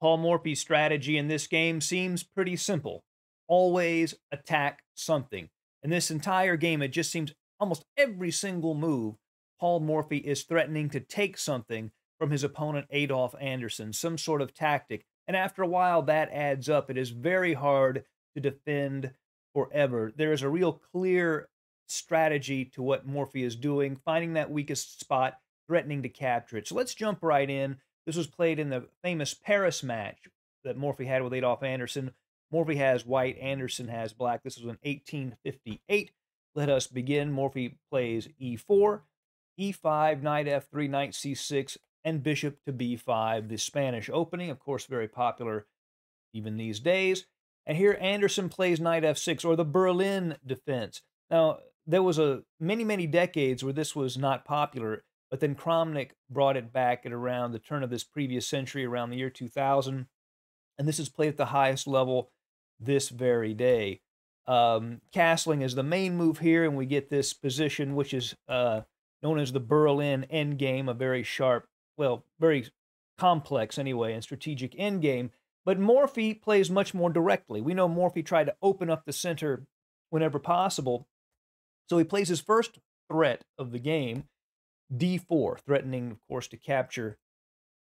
Paul Morphy's strategy in this game seems pretty simple. Always attack something. In this entire game, it just seems almost every single move, Paul Morphy is threatening to take something from his opponent, Adolf Anderssen, some sort of tactic. And after a while, that adds up. It is very hard to defend forever. There is a real clear strategy to what Morphy is doing, finding that weakest spot, threatening to capture it. So let's jump right in. This was played in the famous Paris match that Morphy had with Adolf Anderssen. Morphy has white, Anderssen has black. This was in 1858. Let us begin. Morphy plays e4, e5, knight f3, knight c6, and bishop to b5. The Spanish opening, of course, very popular even these days. And here Anderssen plays knight f6, or the Berlin defense. Now, there was a many, many decades where this was not popular. But then Kramnik brought it back at around the turn of this previous century, around the year 2000. And this is played at the highest level this very day. Um, castling is the main move here, and we get this position, which is uh, known as the Berlin endgame, a very sharp, well, very complex anyway, and strategic endgame. But Morphy plays much more directly. We know Morphy tried to open up the center whenever possible. So he plays his first threat of the game, d4, threatening, of course, to capture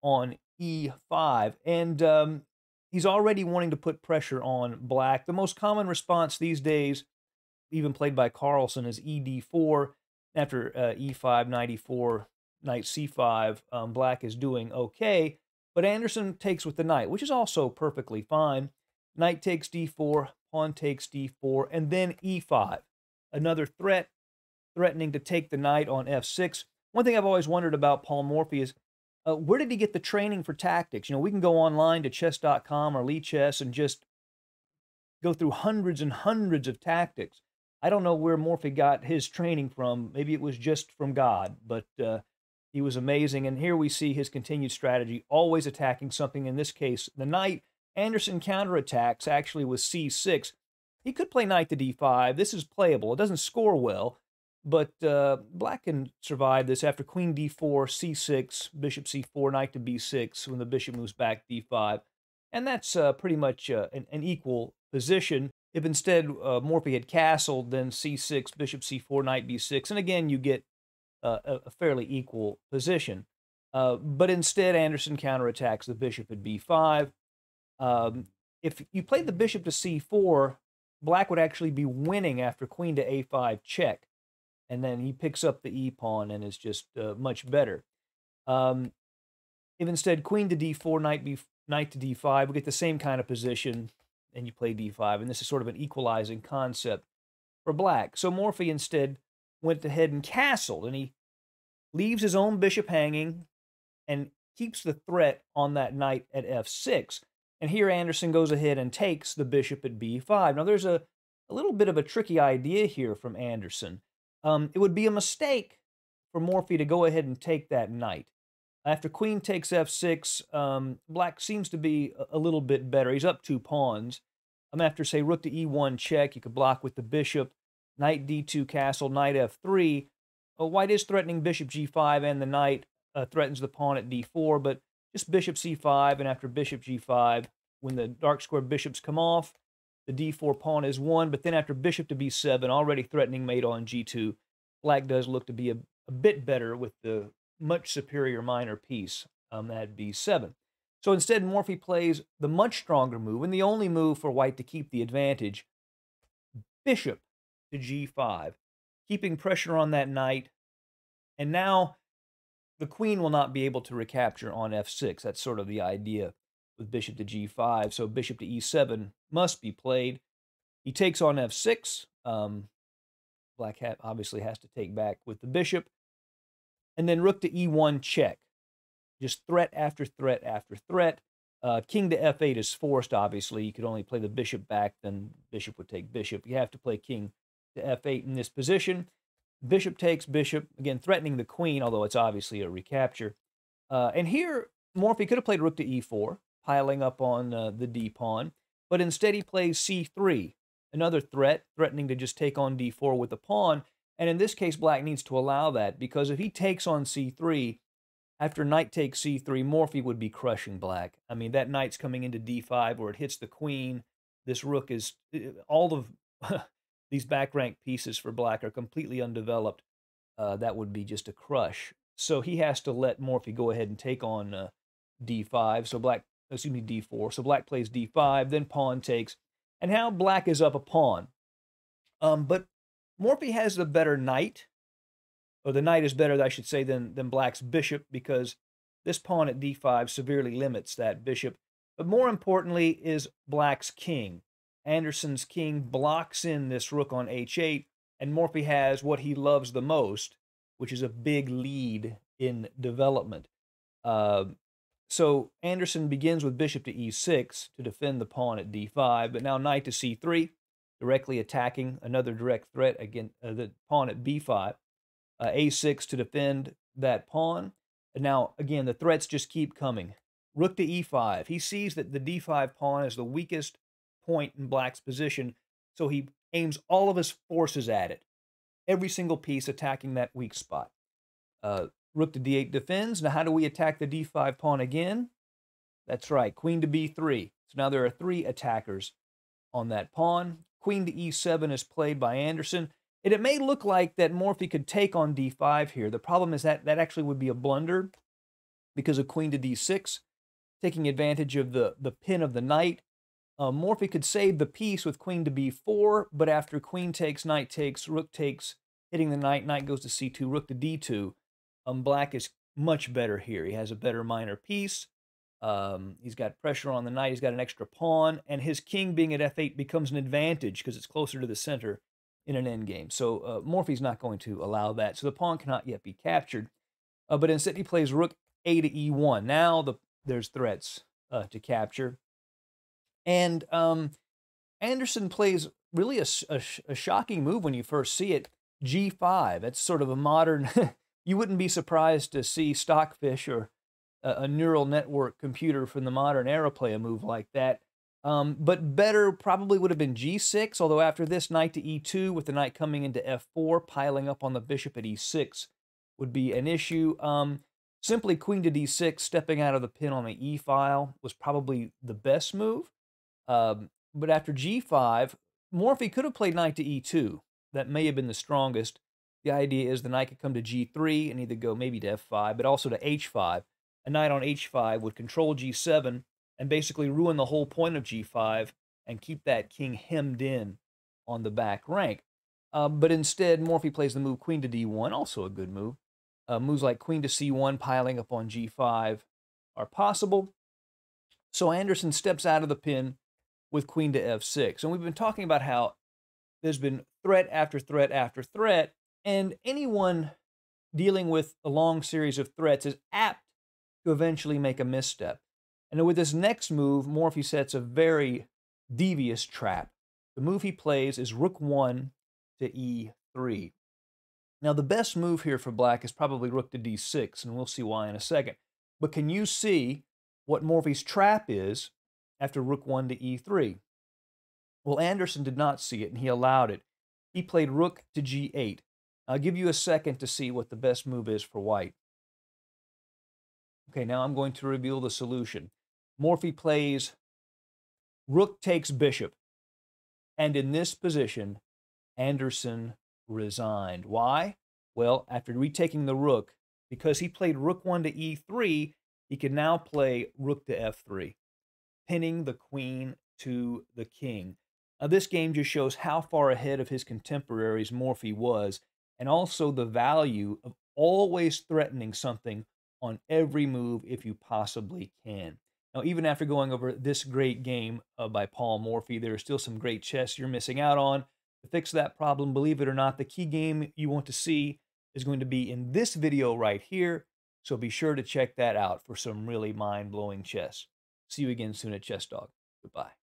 on e5. And um, he's already wanting to put pressure on black. The most common response these days, even played by Carlsen, is ed4. After uh, e5, knight e4, knight c5, um, black is doing okay. But Anderssen takes with the knight, which is also perfectly fine. Knight takes d4, pawn takes d4, and then e5. Another threat, threatening to take the knight on f6. One thing I've always wondered about Paul Morphy is uh, where did he get the training for tactics? You know, we can go online to chess.com or Lichess and just go through hundreds and hundreds of tactics. I don't know where Morphy got his training from. Maybe it was just from God, but uh, he was amazing. And here we see his continued strategy, always attacking something. In this case, the knight. Anderssen counterattacks actually with c6. He could play knight to d5. This is playable. It doesn't score well, but uh, black can survive this after queen d4, c6, bishop c4, knight to b6 when the bishop moves back d5. And that's uh, pretty much uh, an, an, equal position. If instead uh, Morphy had castled, then c6, bishop c4, knight b6. And again, you get uh, a, a, fairly equal position. Uh, but instead, Anderssen counterattacks the bishop at b5. Um, if you played the bishop to c4, black would actually be winning after queen to a5 check and then he picks up the e pawn and is just uh, much better. Um, if instead queen to d4, knight b, knight to d5, we get the same kind of position, and you play d5, and this is sort of an equalizing concept for black. So Morphy instead went ahead and castled, and he leaves his own bishop hanging and keeps the threat on that knight at f6. And here Anderssen goes ahead and takes the bishop at b5. Now there's a, a little bit of a tricky idea here from Anderssen. Um, it would be a mistake for Morphy to go ahead and take that knight. After queen takes f6, um, black seems to be a, little bit better. He's up two pawns. Um, after, say, rook to e1 check, you could block with the bishop. Knight d2 castle, knight f3. Uh, white is threatening bishop g5, and the knight uh, threatens the pawn at d4, but just bishop c5, and after bishop g5, when the dark square bishops come off, the d4 pawn is won, but then after bishop to b7, already threatening mate on g2, black does look to be a, a bit better with the much superior minor piece um, at b7. So instead, Morphy plays the much stronger move, and the only move for white to keep the advantage, bishop to g5, keeping pressure on that knight. And now the queen will not be able to recapture on f6. That's sort of the idea with bishop to g5. So bishop to e7 must be played. He takes on f6. Um, black hat obviously has to take back with the bishop. And then rook to e1 check. Just threat after threat after threat. Uh, king to f8 is forced, obviously. You could only play the bishop back, then bishop would take bishop. You have to play king to f8 in this position. Bishop takes bishop, again, threatening the queen, although it's obviously a recapture. Uh, and here, Morphy could have played rook to e4 piling up on uh, the d pawn, but instead he plays c3, another threat, threatening to just take on d4 with the pawn. And in this case, black needs to allow that because if he takes on c3, after knight takes c3, Morphy would be crushing black. I mean, that knight's coming into d5 where it hits the queen. This rook is all of these back rank pieces for black are completely undeveloped. Uh, that would be just a crush. So he has to let Morphy go ahead and take on uh, d5. So black, excuse me, d4. So black plays d5, then pawn takes. And now black is up a pawn. Um, but Morphy has the better knight or the knight is better, I should say, than, than black's bishop because this pawn at d5 severely limits that bishop. But more importantly is black's king. Anderssen's king blocks in this rook on h8, and Morphy has what he loves the most, which is a big lead in development. Uh, so Anderssen begins with bishop to e6 to defend the pawn at d5, but now knight to c3, directly attacking another direct threat against uh, the pawn at b5 uh, a6 to defend that pawn. And now, again, the threats just keep coming. Rook to e5. He sees that the d5 pawn is the weakest point in black's position, so he aims all of his forces at it. Every single piece attacking that weak spot. Uh, rook to d8 defends. Now, how do we attack the d5 pawn again? That's right, queen to b3. So now there are three attackers on that pawn. Queen to e7 is played by Anderssen. And it may look like that Morphy could take on d5 here. The problem is that that actually would be a blunder because of queen to d6, taking advantage of the, the pin of the knight. Uh, Morphy could save the piece with queen to b4, but after queen takes, knight takes, rook takes, hitting the knight, knight goes to c2, rook to d2. Um, black is much better here. He has a better minor piece. Um, he's got pressure on the knight. He's got an extra pawn, and his king being at f8 becomes an advantage because it's closer to the center in an endgame. So uh, Morphy's not going to allow that. So the pawn cannot yet be captured. Uh, but instead he plays rook a to e1. Now the, there's threats uh, to capture. And um, Anderssen plays really a, a, a, shocking move when you first see it, g5. That's sort of a modern, you wouldn't be surprised to see Stockfish or a, a neural network computer from the modern era play a move like that. Um, but better probably would have been g6, although after this, knight to e2 with the knight coming into f4, piling up on the bishop at e6 would be an issue. Um, simply queen to d6, stepping out of the pin on the e file was probably the best move. Um, but after g5, Morphy could have played knight to e2. That may have been the strongest. The idea is the knight could come to g3 and either go maybe to f5, but also to h5. A knight on h5 would control g7 and basically ruin the whole point of g5 and keep that king hemmed in on the back rank. Uh, but instead, Morphy plays the move queen to d1, also a good move. Uh, moves like queen to c1 piling up on g5 are possible. So Anderssen steps out of the pin with queen to f6. And we've been talking about how there's been threat after threat after threat, and anyone dealing with a long series of threats is apt to eventually make a misstep. And with this next move, Morphy sets a very devious trap. The move he plays is rook 1 to e3. Now, the best move here for black is probably rook to d6, and we'll see why in a second. But can you see what Morphy's trap is after rook 1 to e3? Well, Anderssen did not see it, and he allowed it. He played rook to g8. I'll give you a second to see what the best move is for white. Okay, now I'm going to reveal the solution. Morphy plays rook takes bishop. And in this position, Anderssen resigned. Why? Well, after retaking the rook, because he played rook 1 to e3, he can now play rook to f3, pinning the queen to the king. Now, this game just shows how far ahead of his contemporaries Morphy was, and also the value of always threatening something on every move if you possibly can. Now, even after going over this great game uh, by Paul Morphy, there are still some great chess you're missing out on. To fix that problem, believe it or not, the key game you want to see is going to be in this video right here. So be sure to check that out for some really mind blowing chess. See you again soon at ChessDawg. Goodbye.